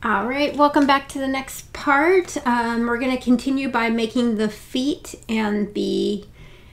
All right, welcome back to the next part. Um, we're going to continue by making the feet and the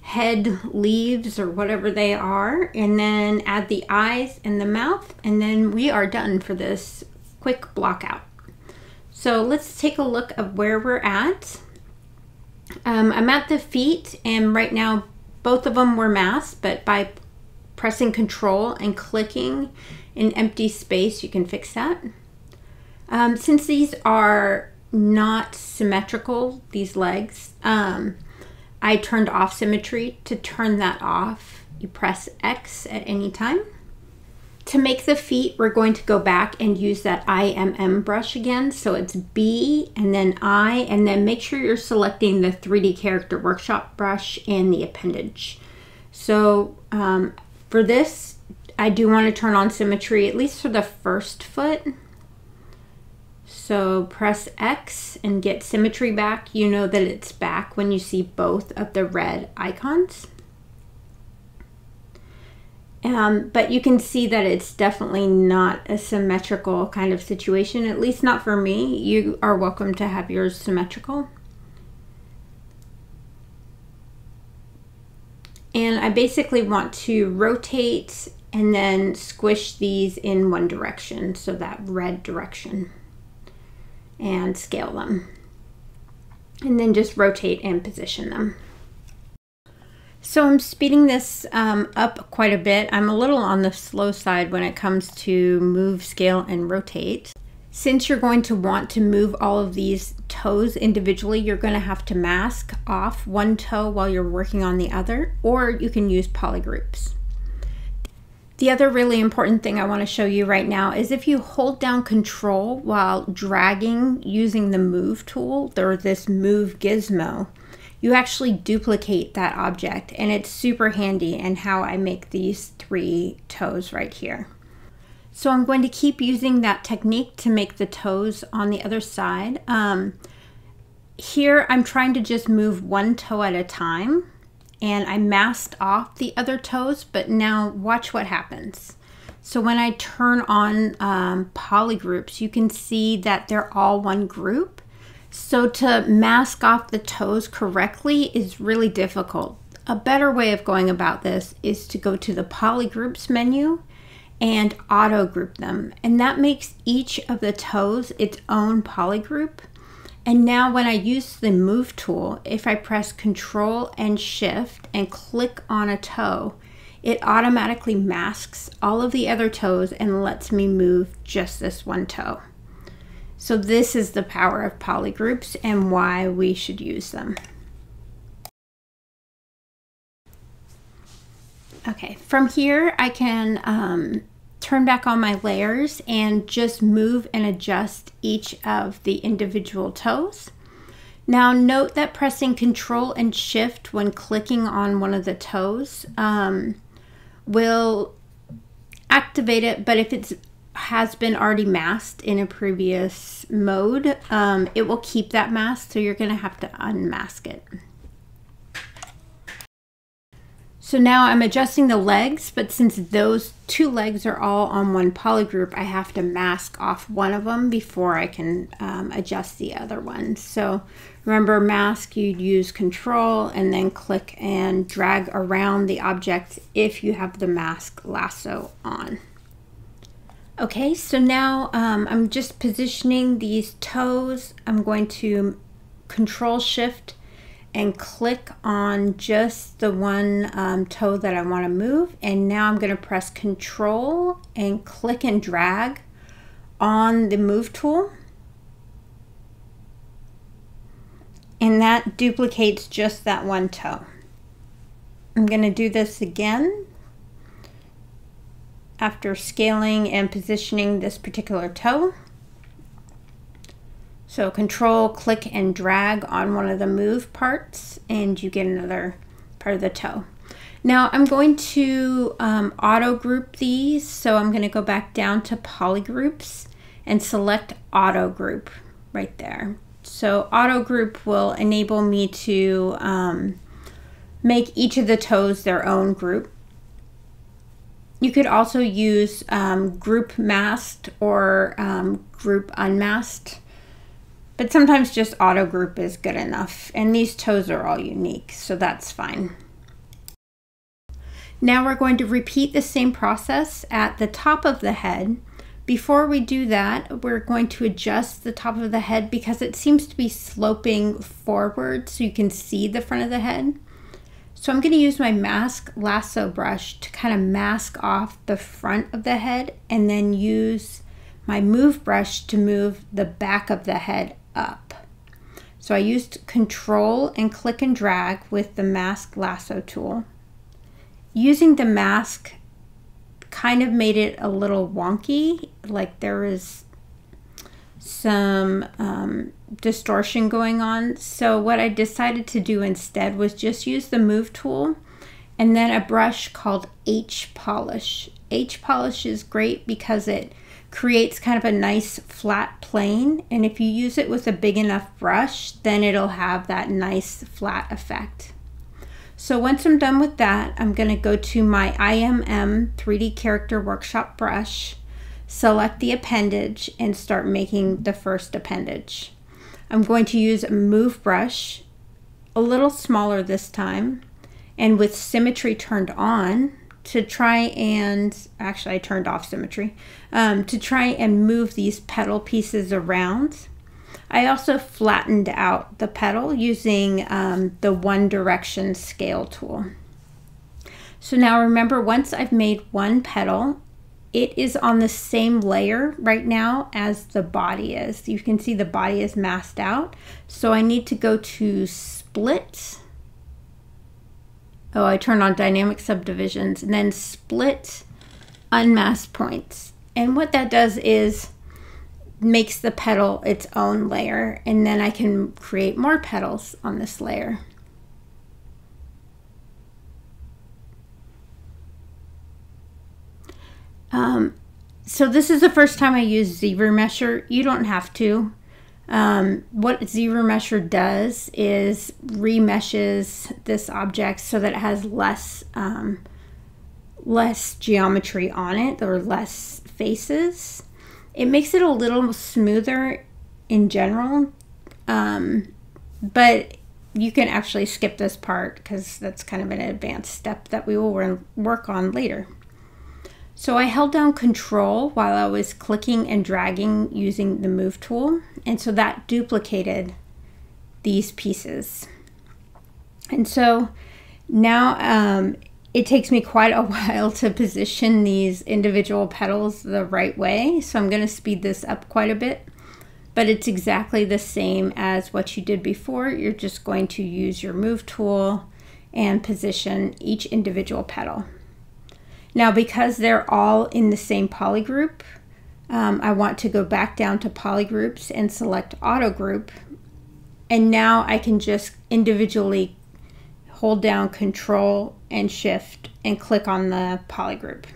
head leaves or whatever they are, and then add the eyes and the mouth, and then we are done for this quick block out. So let's take a look of where we're at. Um, I'm at the feet, and right now both of them were masked, but by pressing control and clicking in empty space, you can fix that. Um, since these are not symmetrical, these legs, um, I turned off symmetry. To turn that off, you press X at any time. To make the feet, we're going to go back and use that IMM brush again. So it's B and then I, and then make sure you're selecting the 3D Character Workshop brush and the appendage. So um, for this, I do want to turn on symmetry, at least for the first foot. So press X and get symmetry back. You know that it's back when you see both of the red icons. Um, but you can see that it's definitely not a symmetrical kind of situation, at least not for me. You are welcome to have yours symmetrical. And I basically want to rotate and then squish these in one direction, so that red direction and scale them. And then just rotate and position them. So I'm speeding this um, up quite a bit. I'm a little on the slow side when it comes to move, scale, and rotate. Since you're going to want to move all of these toes individually, you're going to have to mask off one toe while you're working on the other, or you can use polygroups. The other really important thing I want to show you right now is if you hold down control while dragging using the move tool, or this move gizmo, you actually duplicate that object and it's super handy in how I make these three toes right here. So I'm going to keep using that technique to make the toes on the other side. Um, here I'm trying to just move one toe at a time and I masked off the other toes, but now watch what happens. So when I turn on um, polygroups, you can see that they're all one group. So to mask off the toes correctly is really difficult. A better way of going about this is to go to the polygroups menu and auto group them. And that makes each of the toes its own polygroup. And now when I use the move tool, if I press control and shift and click on a toe, it automatically masks all of the other toes and lets me move just this one toe. So this is the power of polygroups and why we should use them. Okay, from here I can um, turn back on my layers and just move and adjust each of the individual toes. Now note that pressing control and shift when clicking on one of the toes um, will activate it, but if it has been already masked in a previous mode, um, it will keep that mask, so you're gonna have to unmask it. So now I'm adjusting the legs, but since those two legs are all on one polygroup, I have to mask off one of them before I can um, adjust the other one. So remember mask, you'd use control and then click and drag around the object if you have the mask lasso on. Okay, so now um, I'm just positioning these toes. I'm going to control shift and click on just the one um, toe that I want to move. And now I'm going to press control and click and drag on the move tool. And that duplicates just that one toe. I'm going to do this again after scaling and positioning this particular toe. So control, click, and drag on one of the move parts and you get another part of the toe. Now I'm going to um, auto group these. So I'm going to go back down to polygroups and select auto group right there. So auto group will enable me to um, make each of the toes their own group. You could also use um, group masked or um, group unmasked, but sometimes just auto group is good enough. And these toes are all unique, so that's fine. Now we're going to repeat the same process at the top of the head. Before we do that, we're going to adjust the top of the head because it seems to be sloping forward so you can see the front of the head. So I'm going to use my mask lasso brush to kind of mask off the front of the head and then use my move brush to move the back of the head up. So I used control and click and drag with the mask lasso tool using the mask kind of made it a little wonky, like there was some um, distortion going on. So what I decided to do instead was just use the move tool and then a brush called H polish. H polish is great because it creates kind of a nice flat plane and if you use it with a big enough brush then it'll have that nice flat effect. So once I'm done with that, I'm going to go to my IMM 3D Character Workshop brush, select the appendage, and start making the first appendage. I'm going to use a move brush, a little smaller this time, and with symmetry turned on to try and, actually I turned off symmetry, um, to try and move these petal pieces around. I also flattened out the petal using um, the One Direction scale tool. So now remember, once I've made one petal, it is on the same layer right now as the body is. You can see the body is masked out. So I need to go to split. Oh, I turned on dynamic subdivisions and then split unmasked points. And what that does is makes the petal its own layer and then I can create more petals on this layer. Um, so this is the first time I use ZRemesher. You don't have to. Um, what Mesher does is remeshes this object so that it has less um, less geometry on it or less faces. It makes it a little smoother in general, um, but you can actually skip this part because that's kind of an advanced step that we will work on later. So I held down control while I was clicking and dragging using the move tool. And so that duplicated these pieces. And so now um, it takes me quite a while to position these individual petals the right way. So I'm going to speed this up quite a bit. But it's exactly the same as what you did before. You're just going to use your move tool and position each individual petal. Now because they're all in the same polygroup, um, I want to go back down to polygroups and select auto group. And now I can just individually hold down control and shift and click on the polygroup.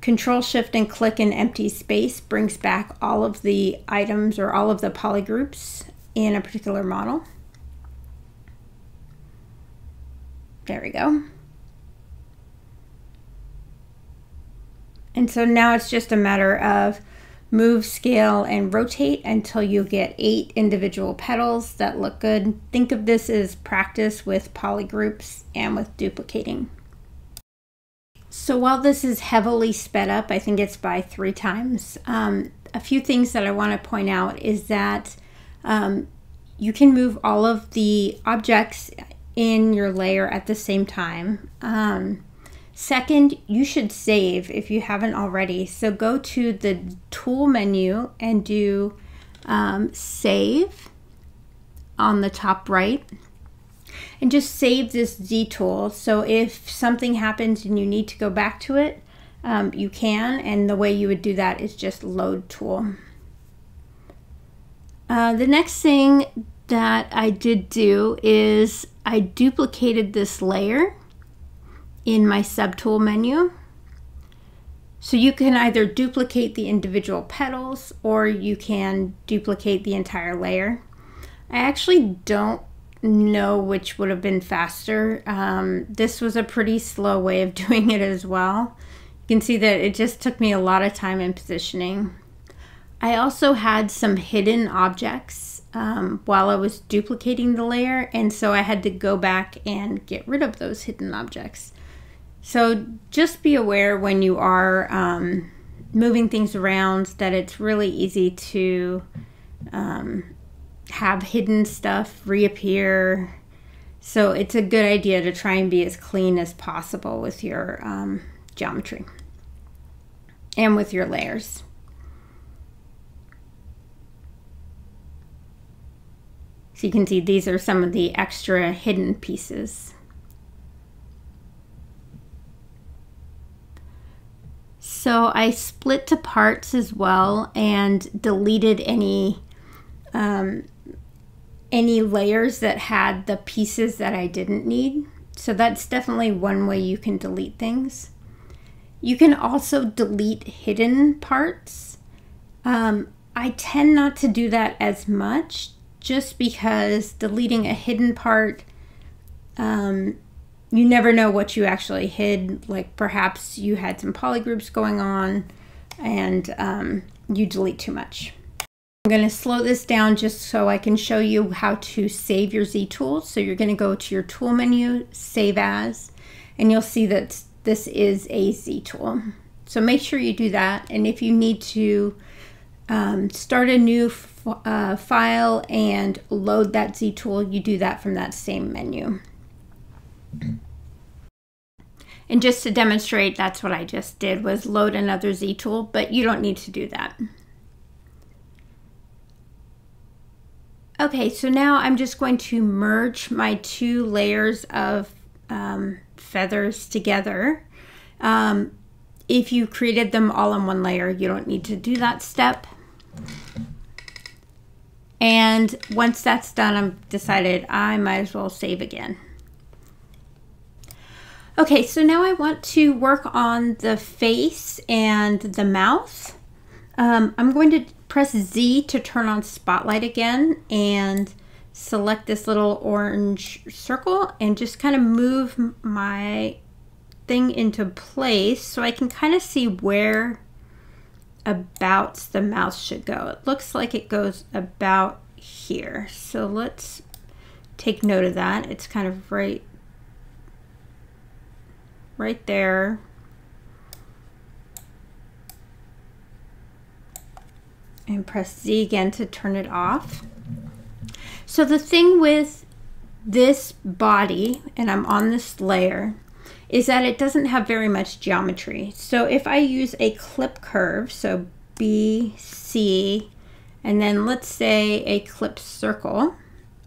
Control shift and click in empty space brings back all of the items or all of the polygroups in a particular model. There we go. And so now it's just a matter of move, scale, and rotate until you get eight individual petals that look good. Think of this as practice with polygroups and with duplicating. So while this is heavily sped up, I think it's by three times, um, a few things that I want to point out is that um, you can move all of the objects in your layer at the same time. Um, Second, you should save if you haven't already. So go to the tool menu and do um, save on the top right and just save this Z tool. So if something happens and you need to go back to it, um, you can. And the way you would do that is just load tool. Uh, the next thing that I did do is I duplicated this layer in my subtool menu. So you can either duplicate the individual petals or you can duplicate the entire layer. I actually don't know which would have been faster. Um, this was a pretty slow way of doing it as well. You can see that it just took me a lot of time in positioning. I also had some hidden objects um, while I was duplicating the layer and so I had to go back and get rid of those hidden objects. So just be aware when you are um, moving things around that it's really easy to um, have hidden stuff reappear. So it's a good idea to try and be as clean as possible with your um, geometry and with your layers. So you can see these are some of the extra hidden pieces. So I split to parts as well and deleted any um, any layers that had the pieces that I didn't need. So that's definitely one way you can delete things. You can also delete hidden parts. Um, I tend not to do that as much just because deleting a hidden part um, you never know what you actually hid. Like perhaps you had some polygroups going on and um, you delete too much. I'm going to slow this down just so I can show you how to save your Z tools. So you're going to go to your tool menu, save as, and you'll see that this is a Z tool. So make sure you do that. And if you need to um, start a new uh, file and load that Z tool, you do that from that same menu. And just to demonstrate, that's what I just did was load another Z tool, but you don't need to do that. Okay, so now I'm just going to merge my two layers of um, feathers together. Um, if you created them all in one layer, you don't need to do that step. And once that's done, I've decided I might as well save again. Okay, so now I want to work on the face and the mouth. Um, I'm going to press Z to turn on spotlight again and select this little orange circle and just kind of move my thing into place so I can kind of see where about the mouth should go. It looks like it goes about here. So let's take note of that. It's kind of right right there. And press Z again to turn it off. So the thing with this body, and I'm on this layer, is that it doesn't have very much geometry. So if I use a clip curve, so B, C, and then let's say a clip circle,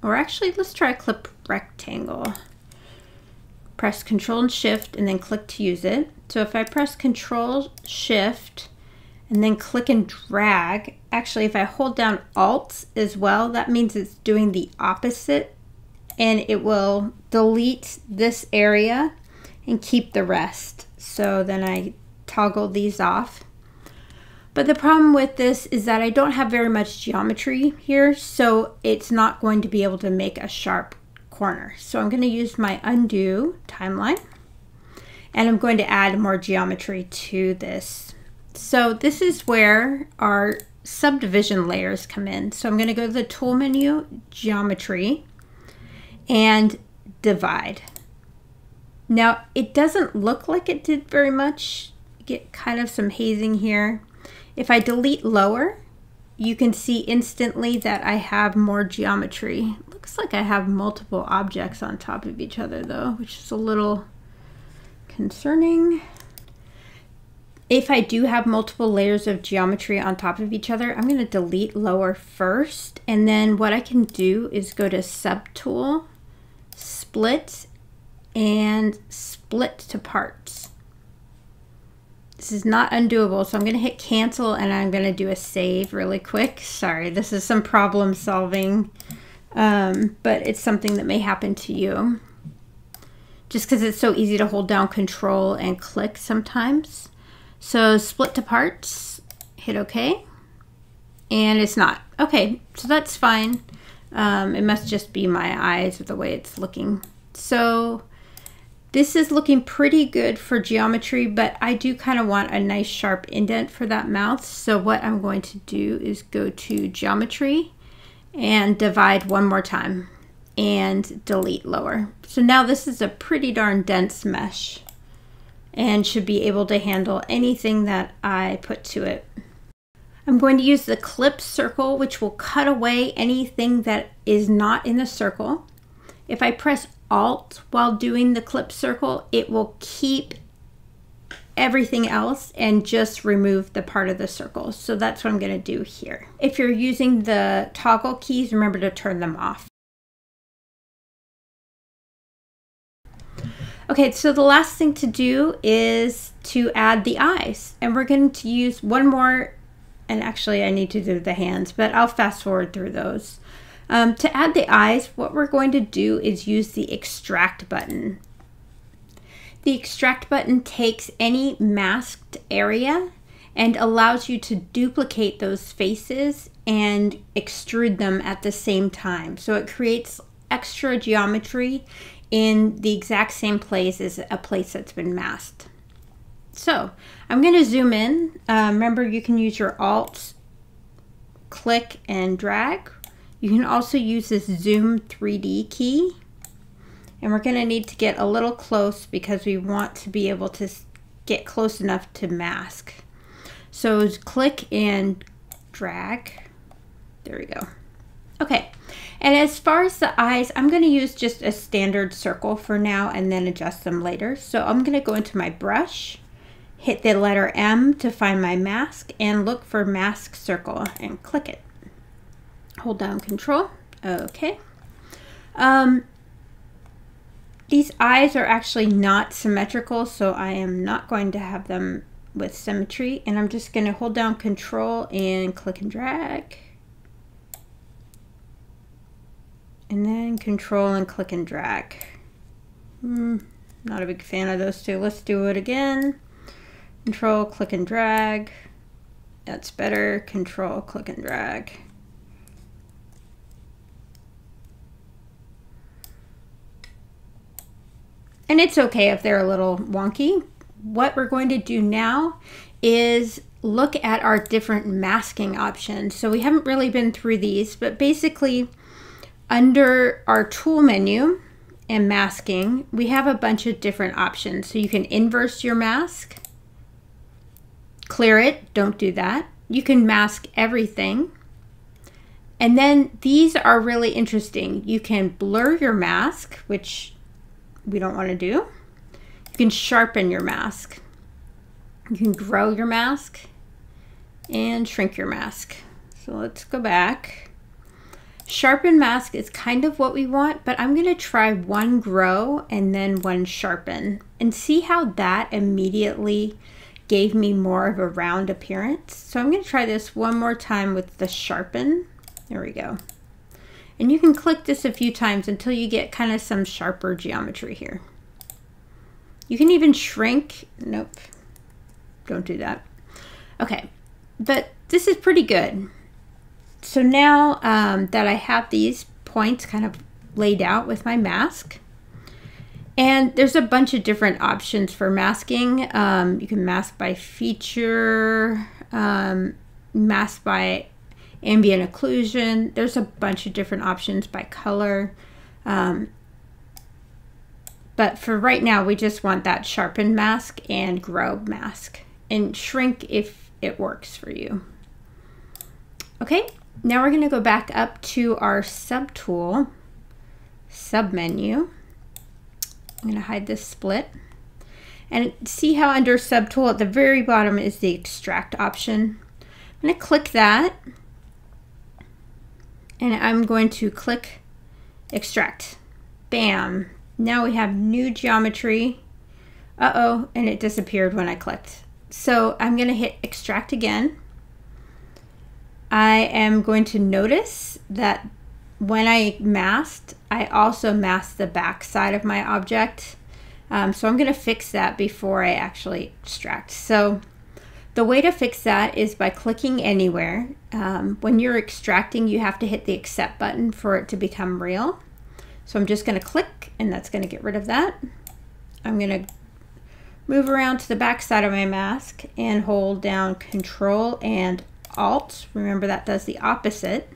or actually let's try a clip rectangle press Control and Shift and then click to use it. So if I press Control Shift and then click and drag, actually if I hold down Alt as well, that means it's doing the opposite and it will delete this area and keep the rest. So then I toggle these off. But the problem with this is that I don't have very much geometry here, so it's not going to be able to make a sharp corner. So I'm going to use my undo timeline and I'm going to add more geometry to this. So this is where our subdivision layers come in. So I'm going to go to the tool menu, geometry, and divide. Now it doesn't look like it did very much. Get kind of some hazing here. If I delete lower, you can see instantly that I have more geometry. Looks like I have multiple objects on top of each other though, which is a little concerning. If I do have multiple layers of geometry on top of each other, I'm going to delete lower first. And then what I can do is go to Subtool, Split, and Split to Parts. This is not undoable, so I'm going to hit cancel and I'm going to do a save really quick. Sorry, this is some problem solving, um, but it's something that may happen to you. Just because it's so easy to hold down control and click sometimes. So split to parts, hit OK, and it's not. Okay, so that's fine. Um, it must just be my eyes or the way it's looking. So this is looking pretty good for geometry, but I do kind of want a nice sharp indent for that mouth. So what I'm going to do is go to geometry and divide one more time and delete lower. So now this is a pretty darn dense mesh and should be able to handle anything that I put to it. I'm going to use the clip circle, which will cut away anything that is not in the circle. If I press Alt while doing the clip circle, it will keep everything else and just remove the part of the circle. So that's what I'm going to do here. If you're using the toggle keys, remember to turn them off. Okay, so the last thing to do is to add the eyes. And we're going to use one more, and actually I need to do the hands, but I'll fast forward through those. Um, to add the eyes, what we're going to do is use the extract button. The extract button takes any masked area and allows you to duplicate those faces and extrude them at the same time. So it creates extra geometry in the exact same place as a place that's been masked. So I'm going to zoom in. Uh, remember, you can use your Alt, click, and drag you can also use this Zoom 3D key. And we're going to need to get a little close because we want to be able to get close enough to mask. So click and drag. There we go. Okay, and as far as the eyes, I'm going to use just a standard circle for now and then adjust them later. So I'm going to go into my brush, hit the letter M to find my mask, and look for mask circle and click it hold down control. Okay. Um, these eyes are actually not symmetrical, so I am not going to have them with symmetry. And I'm just going to hold down control and click and drag. And then control and click and drag. Hmm, not a big fan of those two. Let's do it again. Control, click and drag. That's better. Control, click and drag. And it's okay if they're a little wonky. What we're going to do now is look at our different masking options. So we haven't really been through these, but basically under our tool menu and masking, we have a bunch of different options. So you can inverse your mask, clear it, don't do that. You can mask everything. And then these are really interesting. You can blur your mask, which we don't want to do. You can sharpen your mask. You can grow your mask and shrink your mask. So let's go back. Sharpen mask is kind of what we want, but I'm going to try one grow and then one sharpen and see how that immediately gave me more of a round appearance. So I'm going to try this one more time with the sharpen. There we go. And you can click this a few times until you get kind of some sharper geometry here. You can even shrink. Nope. Don't do that. Okay. But this is pretty good. So now um, that I have these points kind of laid out with my mask, and there's a bunch of different options for masking. Um, you can mask by feature, um, mask by ambient occlusion. There's a bunch of different options by color. Um, but for right now, we just want that sharpen mask and grow mask and shrink if it works for you. Okay, now we're going to go back up to our subtool, submenu. I'm to hide this split. And see how under subtool at the very bottom is the extract option. I'm to click that and I'm going to click extract. Bam. Now we have new geometry. Uh-oh, and it disappeared when I clicked. So I'm going to hit extract again. I am going to notice that when I masked, I also masked the back side of my object. Um, so I'm going to fix that before I actually extract. So The way to fix that is by clicking anywhere. Um, when you're extracting, you have to hit the accept button for it to become real. So I'm just going to click and that's going to get rid of that. I'm going to move around to the back side of my mask and hold down control and alt. Remember that does the opposite.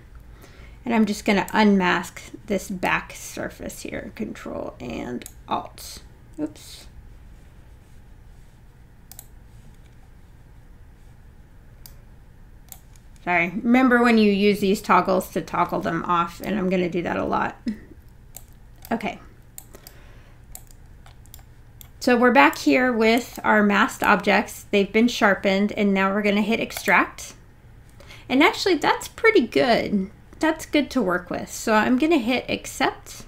And I'm just going to unmask this back surface here. Control and alt. Oops. Sorry. Remember when you use these toggles to toggle them off, and I'm going to do that a lot. Okay. So we're back here with our masked objects. They've been sharpened, and now we're going to hit extract. And actually, that's pretty good. That's good to work with. So I'm going to hit accept.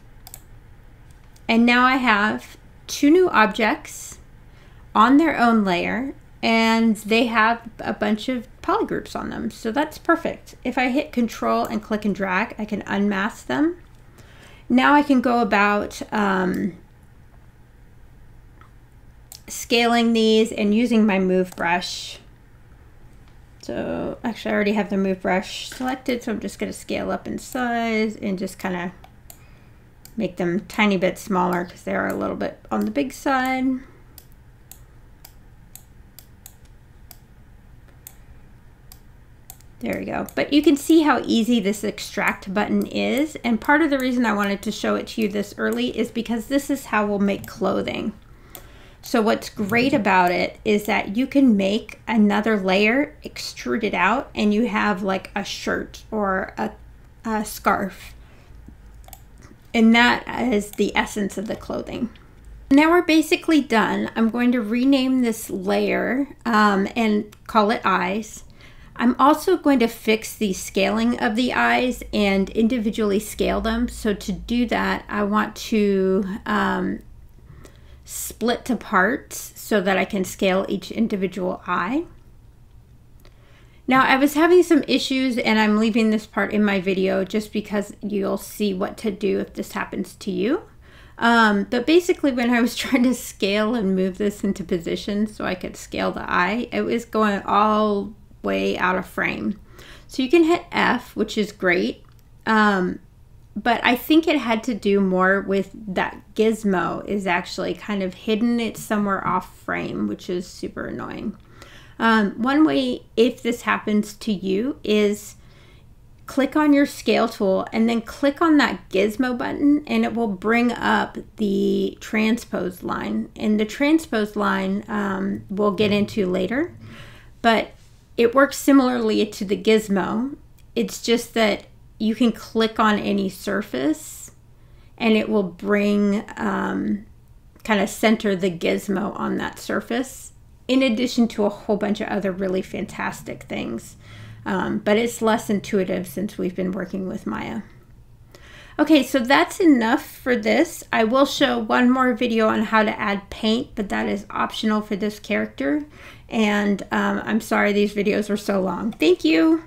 And now I have two new objects on their own layer and they have a bunch of polygroups on them. So that's perfect. If I hit control and click and drag, I can unmask them. Now I can go about um, scaling these and using my move brush. So actually I already have the move brush selected, so I'm just gonna scale up in size and just kind of make them tiny bit smaller because they are a little bit on the big side. There we go. But you can see how easy this extract button is. And part of the reason I wanted to show it to you this early is because this is how we'll make clothing. So what's great about it is that you can make another layer, extrude it out, and you have like a shirt or a, a scarf. And that is the essence of the clothing. Now we're basically done. I'm going to rename this layer um, and call it eyes. I'm also going to fix the scaling of the eyes and individually scale them. So to do that, I want to um, split to parts so that I can scale each individual eye. Now I was having some issues and I'm leaving this part in my video just because you'll see what to do if this happens to you. Um, but basically when I was trying to scale and move this into position so I could scale the eye, it was going all way out of frame. So you can hit F, which is great. Um, but I think it had to do more with that gizmo is actually kind of hidden it somewhere off frame, which is super annoying. Um, one way, if this happens to you, is click on your scale tool and then click on that gizmo button and it will bring up the transpose line. And the transpose line um, we'll get into later. But it works similarly to the gizmo. It's just that you can click on any surface and it will bring um, kind of center the gizmo on that surface in addition to a whole bunch of other really fantastic things. Um, but it's less intuitive since we've been working with Maya. Okay, so that's enough for this. I will show one more video on how to add paint, but that is optional for this character. And um, I'm sorry these videos were so long. Thank you.